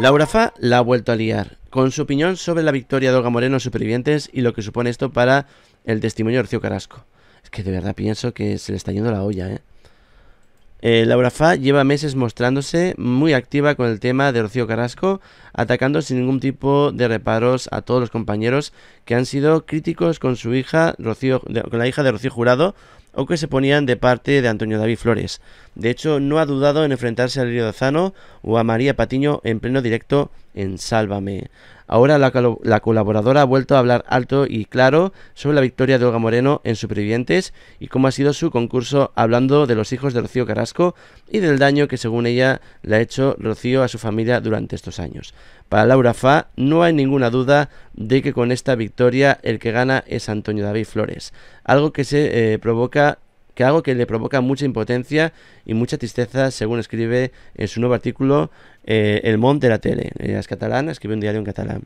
Laura Fa la ha vuelto a liar, con su opinión sobre la victoria de Olga Moreno en Supervivientes y lo que supone esto para el testimonio de Rocío Carrasco. Es que de verdad pienso que se le está yendo la olla, ¿eh? Eh, Laura Fa lleva meses mostrándose muy activa con el tema de Rocío Carrasco, atacando sin ningún tipo de reparos a todos los compañeros que han sido críticos con su hija, Rocío, con la hija de Rocío Jurado, o que se ponían de parte de Antonio David Flores. De hecho, no ha dudado en enfrentarse a Lirio Dazano o a María Patiño en pleno directo en Sálvame. Ahora la, colaboradora ha vuelto a hablar alto y claro sobre la victoria de Olga Moreno en Supervivientes y cómo ha sido su concurso hablando de los hijos de Rocío Carrasco y del daño que según ella le ha hecho Rocío a su familia durante estos años. Para Laura Fa no hay ninguna duda de que con esta victoria el que gana es Antonio David Flores, algo que se eh, provoca que algo que le provoca mucha impotencia y mucha tristeza, según escribe en su nuevo artículo eh, El Mont de la Tele. Es catalana, escribe un diario en catalán.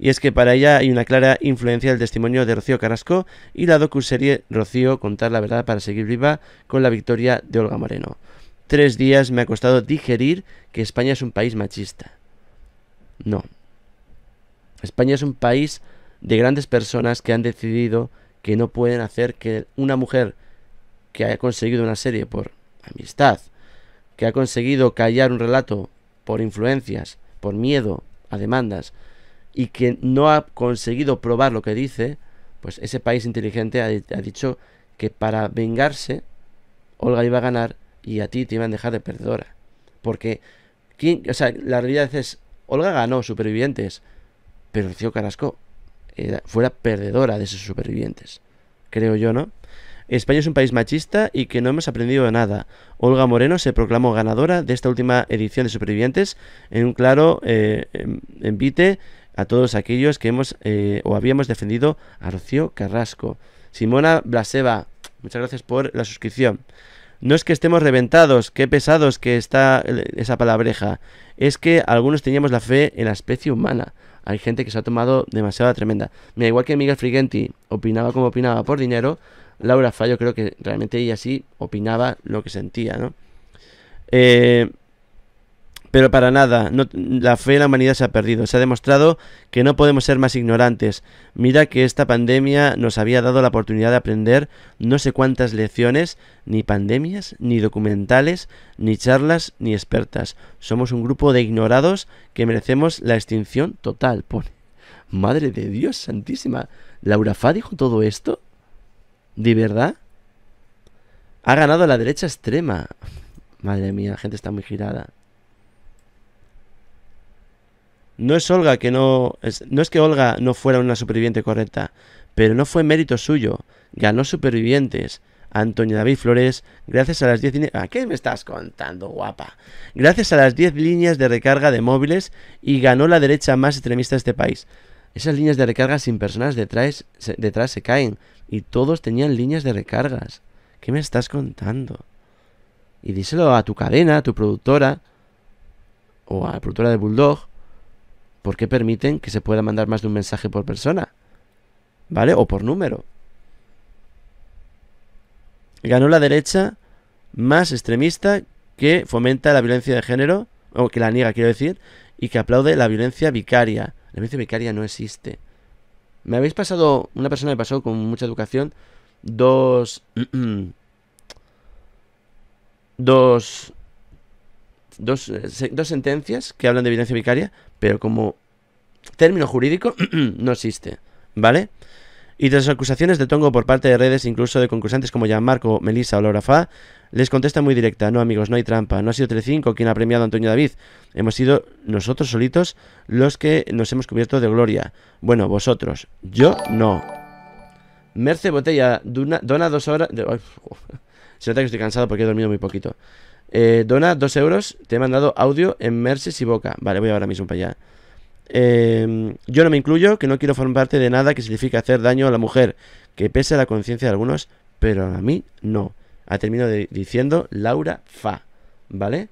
Y es que para ella hay una clara influencia del testimonio de Rocío Carrasco y la docuserie Rocío contar la verdad para seguir viva con la victoria de Olga Moreno. Tres días me ha costado digerir que España es un país machista. No. España es un país de grandes personas que han decidido que no pueden hacer que una mujer que haya conseguido una serie por amistad, que ha conseguido callar un relato por influencias, por miedo a demandas, y que no ha conseguido probar lo que dice, pues ese país inteligente ha, dicho que para vengarse, Olga iba a ganar y a ti te iban a dejar de perdedora. Porque, ¿quién? o sea, la realidad es, Olga ganó supervivientes, pero Rocío Carrasco era, fuera perdedora de esos supervivientes. Creo yo, ¿no? España es un país machista y que no hemos aprendido nada. Olga Moreno se proclamó ganadora de esta última edición de Supervivientes en un claro eh, em, envite a todos aquellos que hemos eh, o habíamos defendido a Rocío Carrasco. Simona Blaseva, muchas gracias por la suscripción. No es que estemos reventados, qué pesados que está esa palabreja. Es que algunos teníamos la fe en la especie humana. Hay gente que se ha tomado demasiado tremenda. Mira, igual que Miguel Frigenti opinaba como opinaba por dinero, Laura Fallo creo que realmente ella sí opinaba lo que sentía, ¿no? Eh, pero para nada, la fe en la humanidad se ha perdido. Se ha demostrado que no podemos ser más ignorantes. Mira que esta pandemia nos había dado la oportunidad de aprender no sé cuántas lecciones, ni pandemias, ni documentales, ni charlas, ni expertas. Somos un grupo de ignorados que merecemos la extinción total, pone. Madre de Dios santísima. ¿Laura Fa dijo todo esto? ¿De verdad? Ha ganado la derecha extrema. Madre mía, la gente está muy girada. No es Olga que no. Es, no es que Olga no fuera una superviviente correcta, pero no fue mérito suyo. Ganó supervivientes. Antonio David Flores, gracias a las 10 líneas... ¿A qué me estás contando, guapa? Gracias a las 10 líneas de recarga de móviles y ganó la derecha más extremista de este país. Esas líneas de recarga sin personas detrás, detrás se caen y todos tenían líneas de recargas. ¿Qué me estás contando? Y díselo a tu cadena, a tu productora, o a la productora de Bulldog, ¿por qué permiten que se pueda mandar más de un mensaje por persona? ¿Vale? O por número. Ganó la derecha más extremista que fomenta la violencia de género, o que la niega, quiero decir, y que aplaude la violencia vicaria. La violencia vicaria no existe. Me habéis pasado, una persona me pasó con mucha educación, dos... dos, dos, eh, dos sentencias que hablan de evidencia vicaria, pero como término jurídico no existe, ¿vale? Y tras acusaciones de tongo por parte de redes, incluso de concursantes como Gianmarco, Melissa o Laura Fa, les contesta muy directa, no amigos, no hay trampa, no ha sido Telecinco quien ha premiado a Antonio David, hemos sido nosotros solitos los que nos hemos cubierto de gloria. Bueno, vosotros, yo no. Merce Botella, dona dos horas... se nota que estoy cansado porque he dormido muy poquito. Eh, dona dos euros, te he mandado audio en Merces y Boca. Vale, voy ahora mismo para allá. Eh, yo no me incluyo, que no quiero formar parte de nada que signifique hacer daño a la mujer, que pese a la conciencia de algunos, pero a mí no ha terminado diciendo Laura Fa, ¿vale?